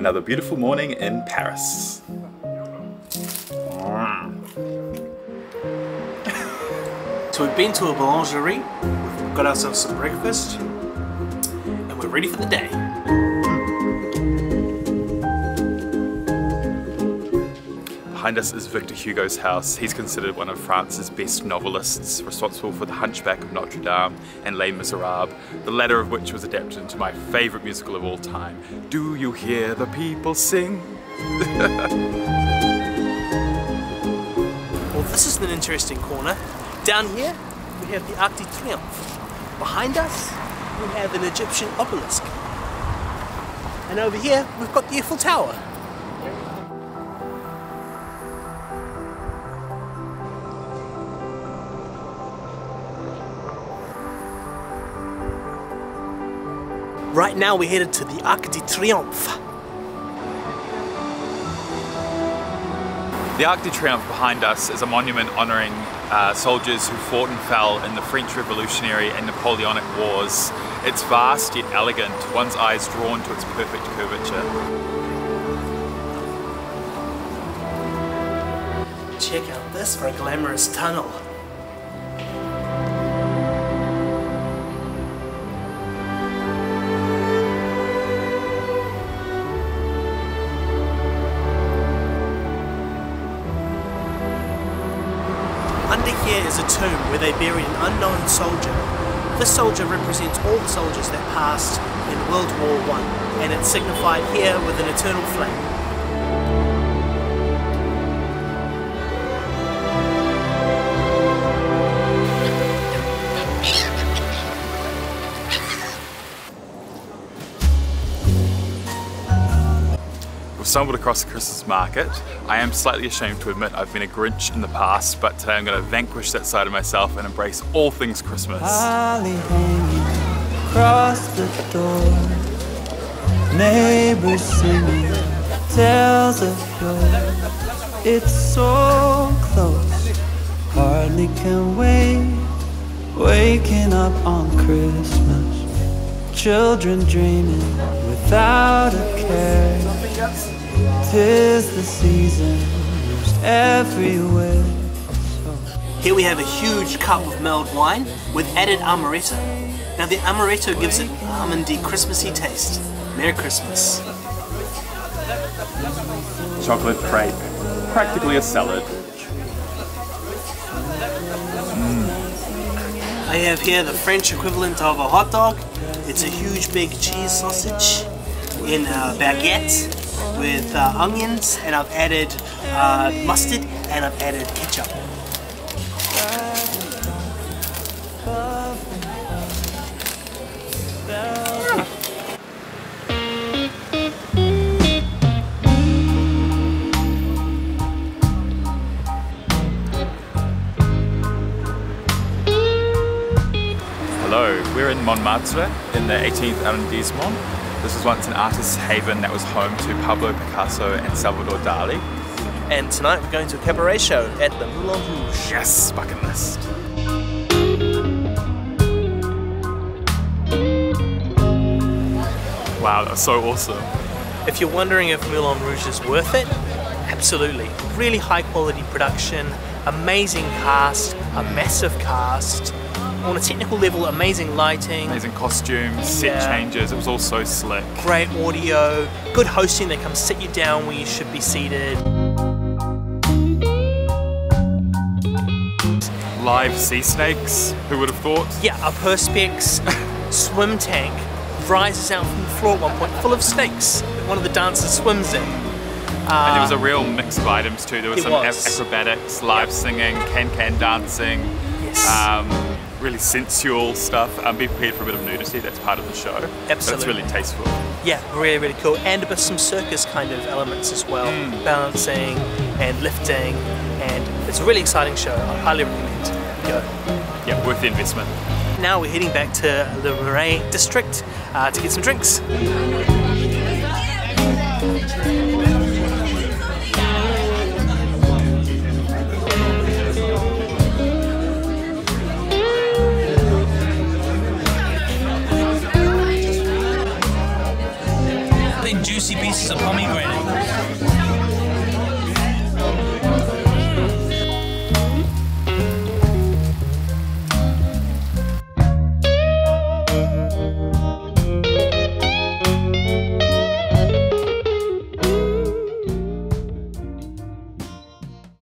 Another beautiful morning in Paris. So we've been to a boulangerie, we've got ourselves some breakfast, and we're ready for the day. Behind us is Victor Hugo's house. He's considered one of France's best novelists, responsible for The Hunchback of Notre Dame and Les Miserables, the latter of which was adapted into my favourite musical of all time, Do You Hear the People Sing? Well, this is an interesting corner. Down here, we have the Arc de Triomphe. Behind us, we have an Egyptian obelisk. And over here, we've got the Eiffel Tower. Right now, we're headed to the Arc de Triomphe. The Arc de Triomphe behind us is a monument honouring uh, soldiers who fought and fell in the French Revolutionary and Napoleonic Wars. It's vast yet elegant, one's eyes drawn to its perfect curvature. Check out this for a glamorous tunnel. Under here is a tomb where they buried an unknown soldier. This soldier represents all the soldiers that passed in World War One, and it's signified here with an eternal flame. Stumbled across the Christmas market. I am slightly ashamed to admit I've been a Grinch in the past, but today I'm going to vanquish that side of myself and embrace all things Christmas. Holly hanging across the door. Neighbors singing tales of. It's so close, hardly can wait. Waking up on Christmas, children dreaming without a care. Tis the season used everywhere. Here we have a huge cup of mulled wine with added amaretto. Now the amaretto gives it almondy, Christmassy taste. Merry Christmas. Chocolate crepe, practically a salad. I have here the French equivalent of a hot dog. It's a huge big cheese sausage in a baguette with uh, onions and I've added uh, mustard and I've added ketchup. We're in Montmartre in the 18th arrondissement. This was once an artist's haven that was home to Pablo Picasso and Salvador Dali. And tonight we're going to a cabaret show at the Moulin Rouge. Yes, bucket list. Wow, that was so awesome. If you're wondering if Moulin Rouge is worth it, absolutely. Really high quality production, amazing cast, a massive cast. On a technical level, amazing lighting, Amazing costumes, set Yeah. changes, it was all so slick. great audio, good hosting. They come sit you down where you should be seated. Live sea snakes, who would have thought? Yeah, a Perspex swim tank rises out from the floor at one point, full of snakes that one of the dancers swims in. And there was a real mix of items too. There was some was. acrobatics, live singing, can-can dancing, Yes. um, really sensual stuff. Um, be prepared for a bit of nudity. That's part of the show. But it's really tasteful. Yeah, really, really cool. And with some circus kind of elements as well. Balancing and lifting. And it's a really exciting show. I highly recommend go. Yeah, worth the investment. Now we're heading back to the Marais district uh, to get some drinks. Juicy pieces of pomegranate.